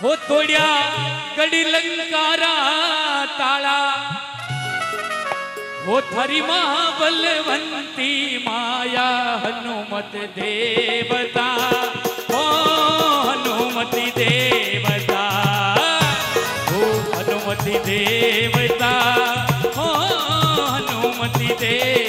हो तोड्या कडी लंकारा ताळा हो थरी महाबलवंती माया हनुमत देवता। हो हनुमती देवता हो हनुमती देवता हो हनुमती देवता।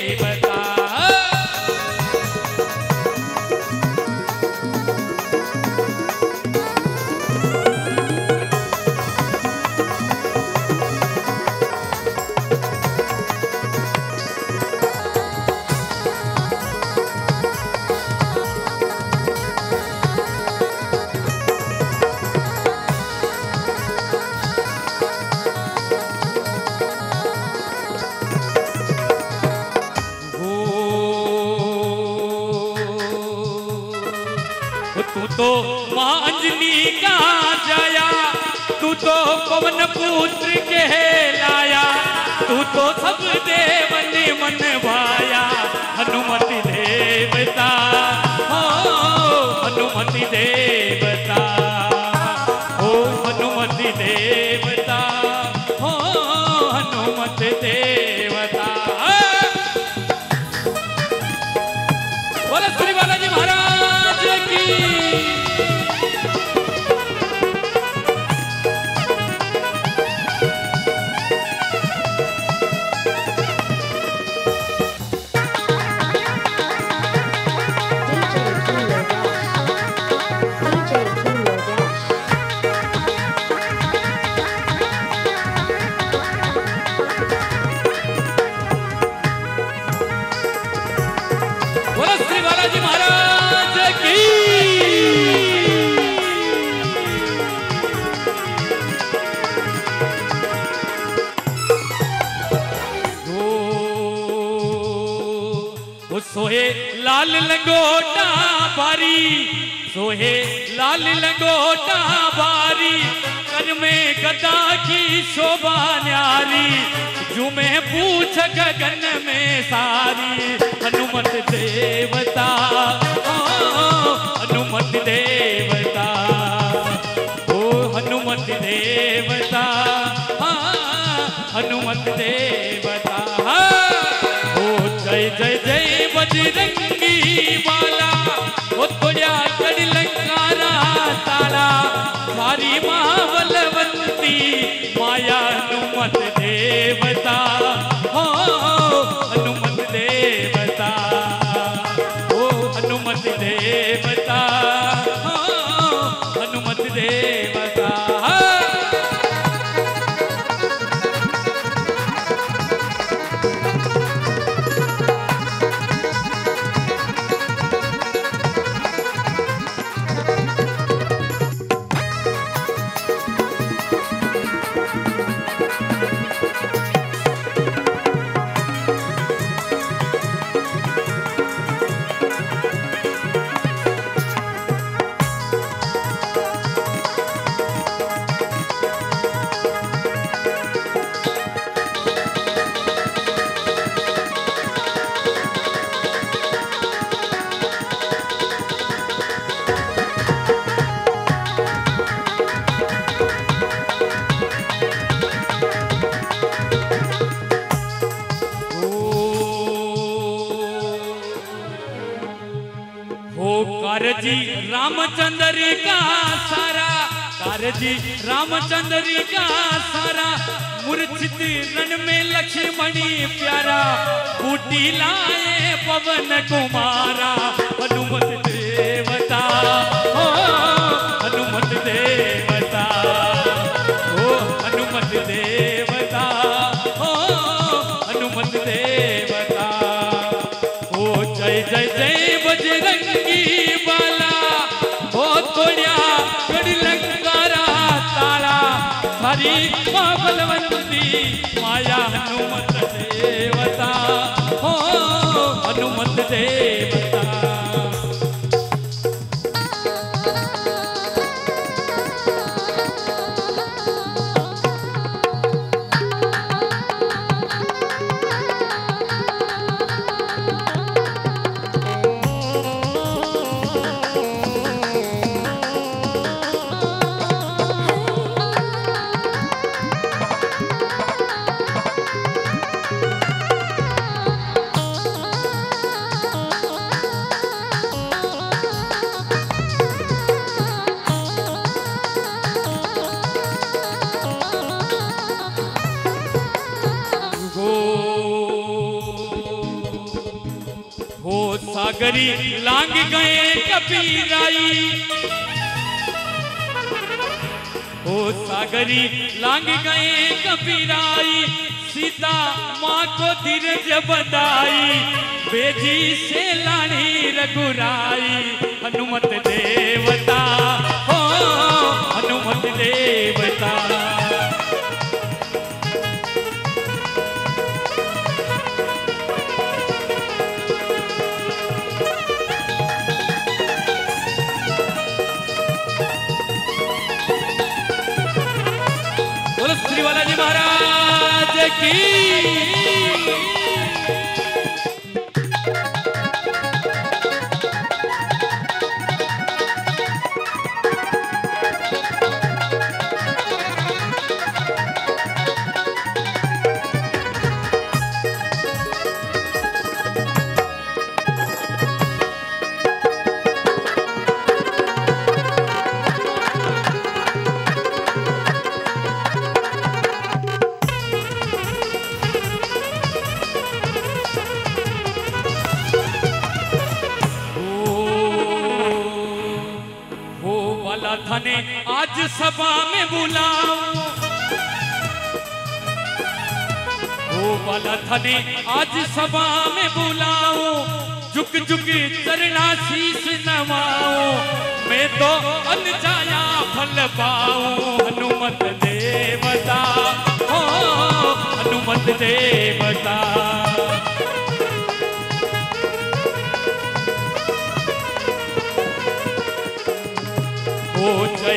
तू माँ का जाया। तू तो पवन पुत्र के लाया। तू तो सब देवन मन भाया हनुमति देवता, हो, हनुमति देवता। लाल लंगोटा बारी, सोहे लाल लंगोटा बारी, कर में गदा की शोभा न्यारी जुमे पूछ गगन में सारी। हनुमत देवता हनुमत देवता, ओ, हनुमत देवता हनुमत देवता ओ, जय जय जय, बजरंगी सारी महाबलवंती माया हनुमत देवता। का सारा कारजी रामचंद्र का सारा, मूर्छित रण में लक्ष्मणी प्यारा, बूटी लाए पवन कुमारा, हनुमत देवता हो हनुमत देवता हो हनुमत देवता हो हनुमत देवता, ओ, जय जय जय, बजरंगी हरी बलवंती माया हनुमत देवता। हो हनुमत देवता। सागरी लांग गए कबीराई। हो सागरी लांग गए कबीराई, सीता माँ को धीरज बताई बेजी से लानी रघुराई, हनुमत देवता। हो की वाला थाने आज सभा में बुलाओ। हो वाला थाने आज सभा में बुलाओ। झुक झुक चरना शीश नवाओ। मैं तो अनजाया फल पाऊँ हनुमत देवता हो हनुमत देवता।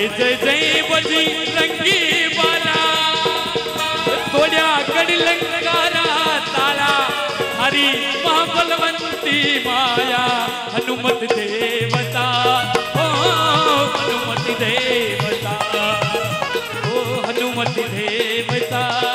जय जय बजी रंगी बाला। हरी महाबलवंती माया, हनुमत देवता। ओ, हनुमत देवता। ओ, हनुमत देवता।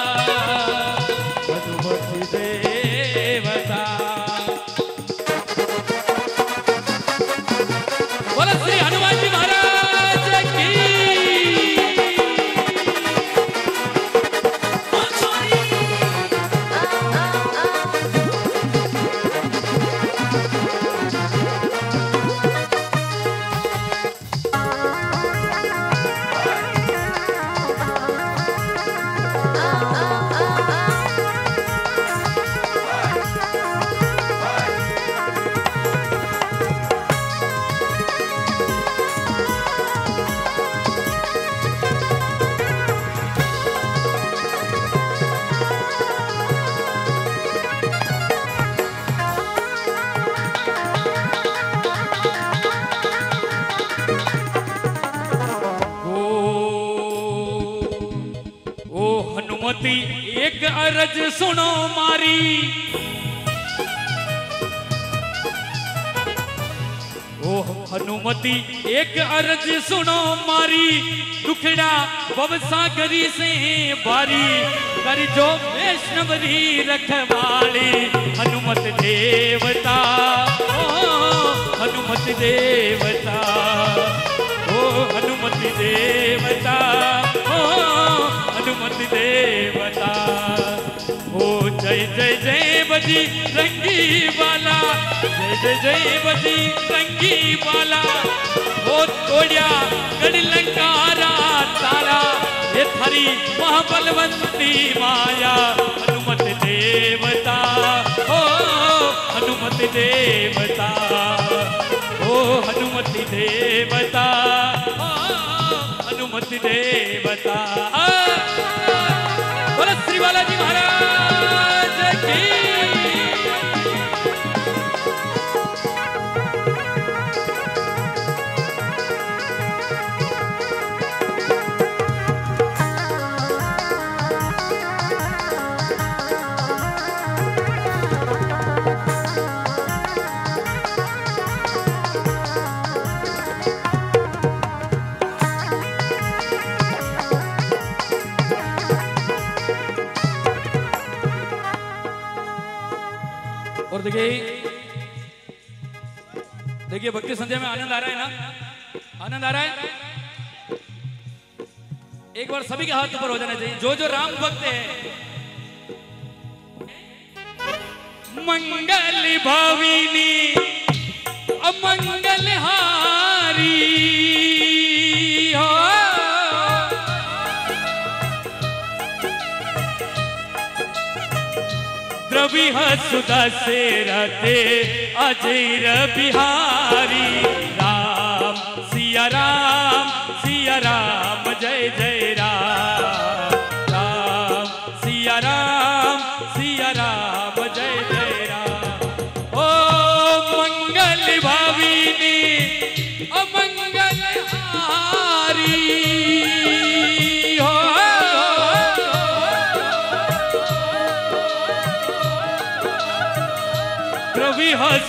हनुमती, एक अरज सुनो मारी। ओ हनुमती, एक अरज सुनो मारी। दुखड़ा भवसागरी से बारी। कर जो वैष्णवरी रखवाली। हनुमत देवता ओ हनुमत देवता ओ हनुमत देवता। देवता। हो जय जय जय बजी रंगी वाला जय जय जय बजी रंगी वाला ओ तोड़िया गड़लंकारा तारा। ये थारी महाबलवंती माया, हनुमत देवता। हो हनुमत देवता। हो हनुमति देवता। हनुमति देवता। श्री बालाजी महाराज। देखिए देखिए, भक्ति संध्या में आनंद आ रहा है ना? आनंद आ रहा है? एक बार सभी के हाथ ऊपर हो जाना चाहिए। जो जो राम भक्त है। मंगल भाविनी, अमंगल हारी। द्रवि सुदा से रहते अजय बिहारी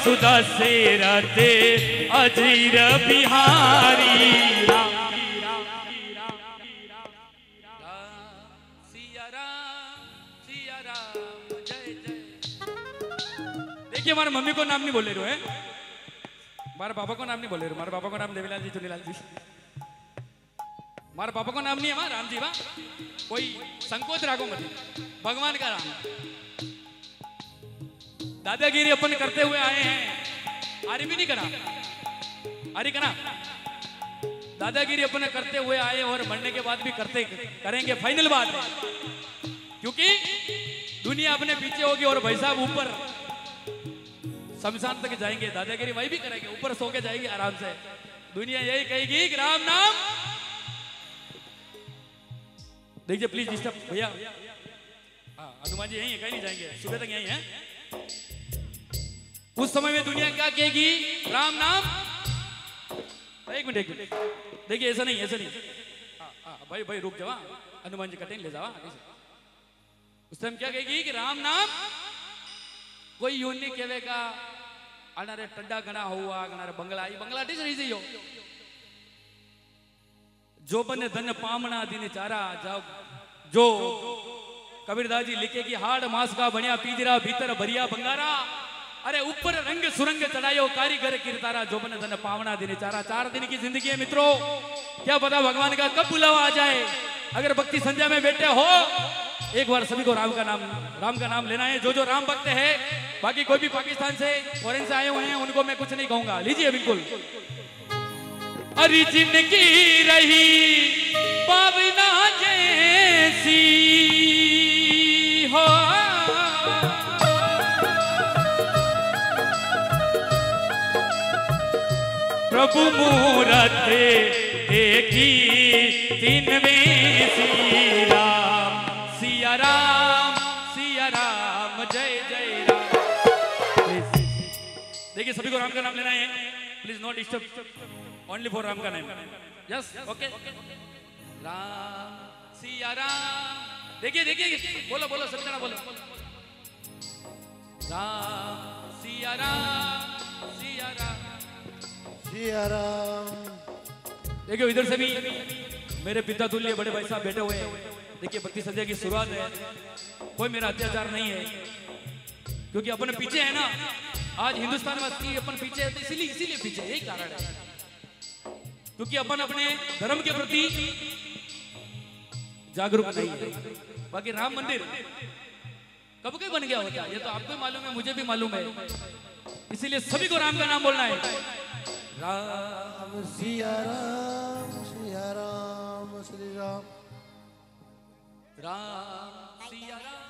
सुदा से रहते अजीर बिहारी राम। राम राम देखिए, हमारे मम्मी को नाम नहीं बोले रहे हैं? हमारे को नाम नहीं बोले रहे हमारे पापा को नाम देवीलाल जी चुनीलाल जी। हमारे पापा को नाम नहीं है राम जी वाह कोई संकोच राखो मत। भगवान का नाम दादागिरी अपन करते हुए आए हैं। आरी भी नहीं करा। आरी करा। दादागिरी अपन करते हुए आए और मरने के बाद भी करते करेंगे। फाइनल बात क्योंकि दुनिया अपने पीछे होगी और भाई साहब ऊपर शमशान तक जाएँगे। दादागिरी वही भी करेंगे। ऊपर सो के जाएँगे आराम से। दुनिया यही कहेगी कि राम नाम। देखिए प्लीज़ डिस्टर्ब भैया। हाँ हनुमान जी यही है, कहीं नहीं जाएँगे। सुबह तक यही है। उस समय में दुनिया क्या कहेगी? राम नाम? एक मिनट एक मिनट। देखिए ऐसा नहीं ऐसा नहीं। हाँ, हाँ, भाई भाई रुक जावा हनुमान जी कटेंगे ले जावा उस टाइम क्या कहेगी कि राम नाम? कोई यूँ नहीं कहेगा अनारे टड्डा घना हुआ अनारे बंगला ये बंगला टीच रही हो जो बने धन पामना दिन चारा जाओ। जो कबीरदास जी लिखे कि हाड़ मास का बनिया पीजरा भीतर भरिया बंगारा। अरे ऊपर रंग सुरंग चढ़ायो, कारीगर किरतारा जो बने धन पावना दिन चारा, चार दिन की ज़िंदगी है मित्रों। क्या पता भगवान का कब बुलावा आ जाए। अगर भक्ति संध्या में बैठे हो, एक बार सभी को राम का नाम, राम का नाम लेना है। जो जो राम भक्त है, बाकी कोई भी पाकिस्तान से फॉरेन से आए हुए हैं, उनको मैं कुछ नहीं कहूँगा। लीजिए बिल्कुल। अरे ज़िंदगी रही, पावना जैसी प्रभु मूरत देखी दिन में राम सिया राम सिया राम, जय जय राम। देखिए, सभी को राम का नाम लेना है। Please not disturb only for Ram का नाम। Yes okay Ram, Siya Ram. देखिए देखिए, बोलो बोलो, सभी जना बोलो। राम, सिया राम सिया राम। सिया राम देखिए, इधर से भी मेरे पिता तुल्य बड़े भाई साहब बैठे हुए हैं। देखिए, भक्ति संध्या की शुरुआत है। कोई मेरा अत्याचार नहीं है। क्योंकि अपन पीछे है ना, आज हिंदुस्तान वासी अपन पीछे है तो इसीलिए इसीलिए पीछे यही कारण है। क्योंकि अपन अपने धर्म के प्रति जागरूक नहीं है। बाकी राम मंदिर कब के बन गया होता ये तो आपको मालूम है, मुझे भी मालूम है। इसीलिए सभी को राम का नाम बोलना है। Ram, Siya Ram, Siya Ram, Sri Ram. Ram, Siya Ram.